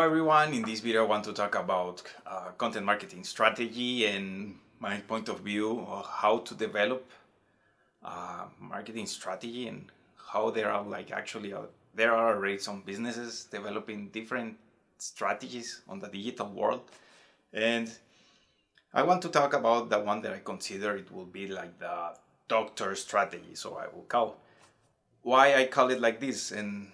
Everyone, in this video I want to talk about uh, content marketing strategy and my point of view of how to develop uh, marketing strategy and how there are like actually uh, there are already some businesses developing different strategies on the digital world. And I want to talk about the one that I consider it will be like the doctor strategy. So I will call why I call it like this. And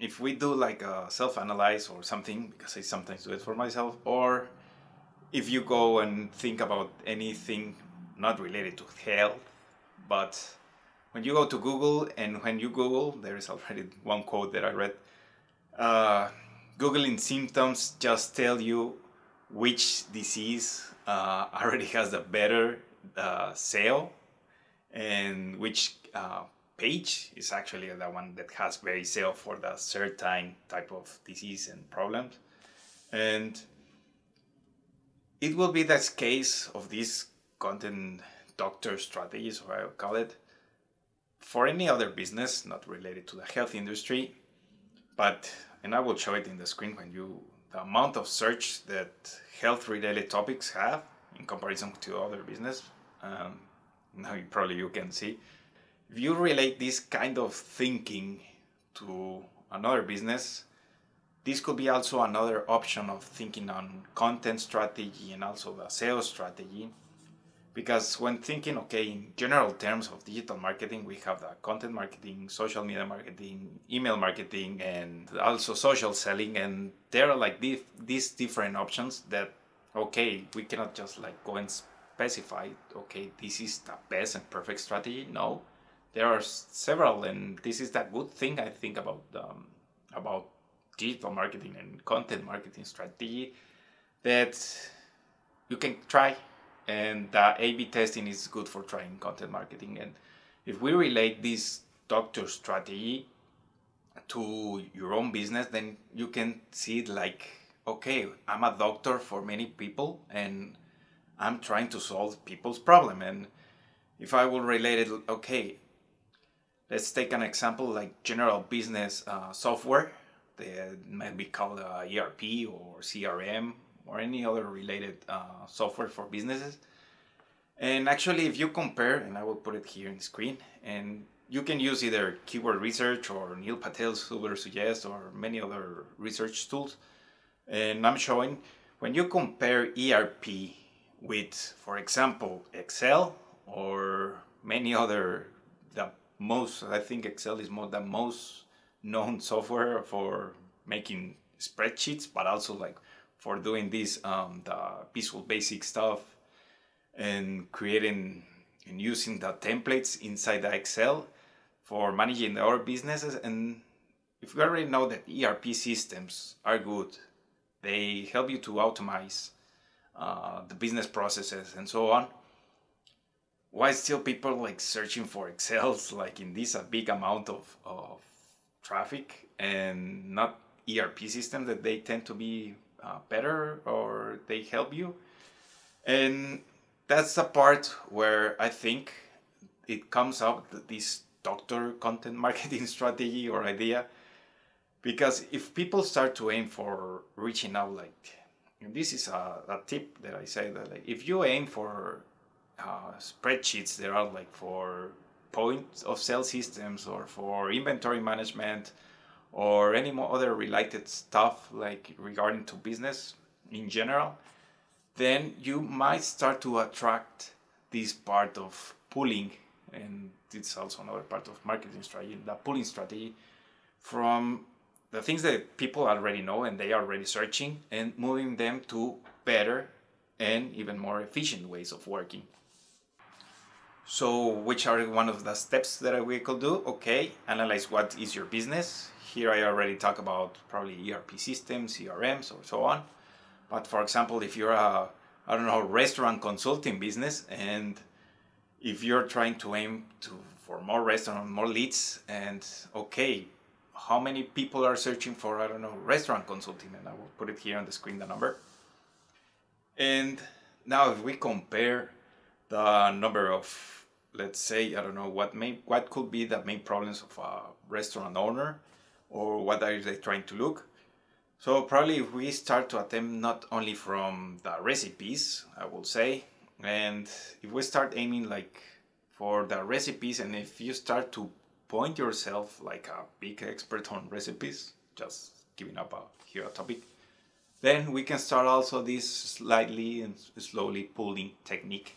if we do like a self-analyze or something because i sometimes do it for myself or if you go and think about anything not related to health but when you go to google and when you google there is already one quote that i read uh, googling symptoms just tell you which disease uh, already has a better uh, sale and which uh, page is actually the one that has very sale for the certain type of disease and problems. And it will be the case of this content doctor strategy, so I will call it, for any other business not related to the health industry. But, and I will show it in the screen when you, the amount of search that health related topics have in comparison to other business. Um, now you probably you can see if you relate this kind of thinking to another business, this could be also another option of thinking on content strategy and also the sales strategy. Because when thinking, okay, in general terms of digital marketing, we have the content marketing, social media marketing, email marketing, and also social selling. And there are like these, these different options that, okay, we cannot just like go and specify, okay, this is the best and perfect strategy. No, there are several, and this is that good thing I think about um, about digital marketing and content marketing strategy that you can try, and the A/B testing is good for trying content marketing. And if we relate this doctor strategy to your own business, then you can see it like, okay, I'm a doctor for many people, and I'm trying to solve people's problem. And if I will relate it, okay, Let's take an example like general business uh, software that might be called uh, ERP or CRM or any other related uh, software for businesses. And actually, if you compare, and I will put it here in the screen, and you can use either keyword research or Neil Patel's Ubersuggest or many other research tools. And I'm showing when you compare ERP with, for example, Excel or many other the most i think excel is more the most known software for making spreadsheets but also like for doing this um, the visual basic stuff and creating and using the templates inside the excel for managing our businesses. And if you already know that erp systems are good they help you to optimize uh, the business processes and so on why still people like searching for excels like in this a big amount of, of traffic and not erp systems that they tend to be uh, better or they help you? And that's the part where i think it comes up this doctor content marketing strategy or idea. Because if people start to aim for reaching out like this is a, a tip that i say that like, if you aim for uh, spreadsheets. There are like for point of sale systems or for inventory management or any more other related stuff like regarding to business in general then you might start to attract this part of pulling. And it's also another part of marketing strategy the pulling strategy from the things that people already know and they are already searching and moving them to better and even more efficient ways of working so which are one of the steps that we could do? Okay, analyze what is your business. Here I already talk about probably ERP systems, CRMs or so on. But for example, if you're a, I don't know, restaurant consulting business and if you're trying to aim to for more restaurant, more leads and okay, how many people are searching for, I don't know, restaurant consulting and I will put it here on the screen, the number. And now if we compare the number of let's say I don't know what may what could be the main problems of a restaurant owner or what are they trying to look. So probably if we start to attempt not only from the recipes, I will say, and if we start aiming like for the recipes and if you start to point yourself like a big expert on recipes, just giving up a here a topic, then we can start also this slightly and slowly pulling technique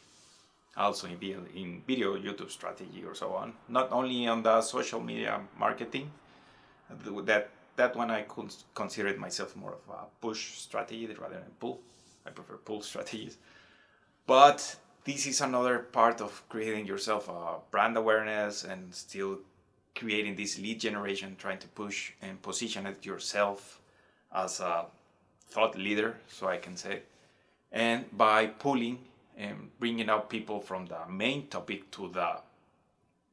also in video, in video YouTube strategy or so on. Not only on the social media marketing, that that one I could consider it myself more of a push strategy rather than pull. I prefer pull strategies. But this is another part of creating yourself a brand awareness and still creating this lead generation, trying to push and position it yourself as a thought leader, so I can say. And by pulling and bringing out people from the main topic to the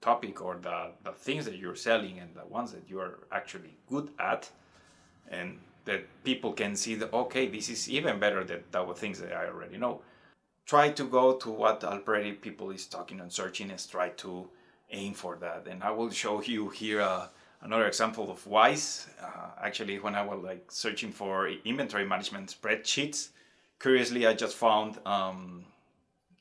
topic or the, the things that you're selling and the ones that you are actually good at. And that people can see that okay this is even better than the things that i already know. Try to go to what already people is talking and searching and try to aim for that. And i will show you here uh, another example of wise. Uh, actually when i was like searching for inventory management spreadsheets curiously i just found um,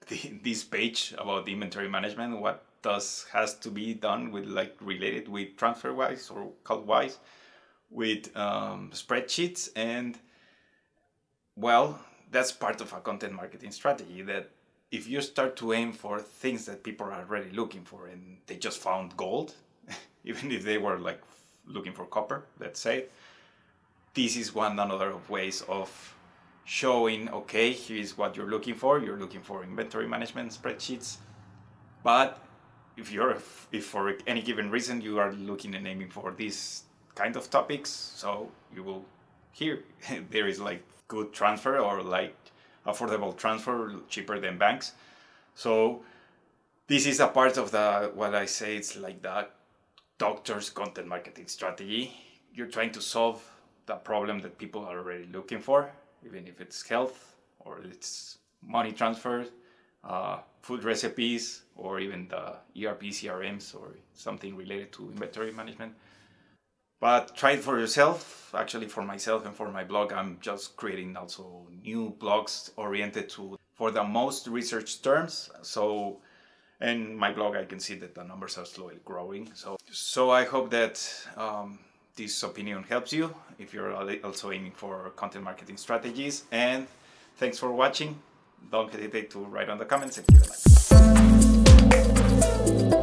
the, this page about inventory management what does has to be done with like related with TransferWise or CloudWise with um, spreadsheets? And well that's part of a content marketing strategy that if you start to aim for things that people are already looking for and they just found gold even if they were like looking for copper let's say this is one another of ways of showing okay here's what you're looking for. You're looking for inventory management spreadsheets. But if you're if for any given reason you are looking and aiming for these kind of topics so you will here there is like good transfer or like affordable transfer cheaper than banks. So this is a part of the what i say it's like the doctor's content marketing strategy. You're trying to solve the problem that people are already looking for even if it's health or it's money transfer uh, food recipes or even the ERP CRMs or something related to inventory management. But try it for yourself. Actually, for myself and for my blog, I'm just creating also new blogs oriented to for the most research terms. So, in my blog, I can see that the numbers are slowly growing. So, so I hope that um, this opinion helps you if you're also aiming for content marketing strategies. And thanks for watching don't hesitate to write on the comments and give a like.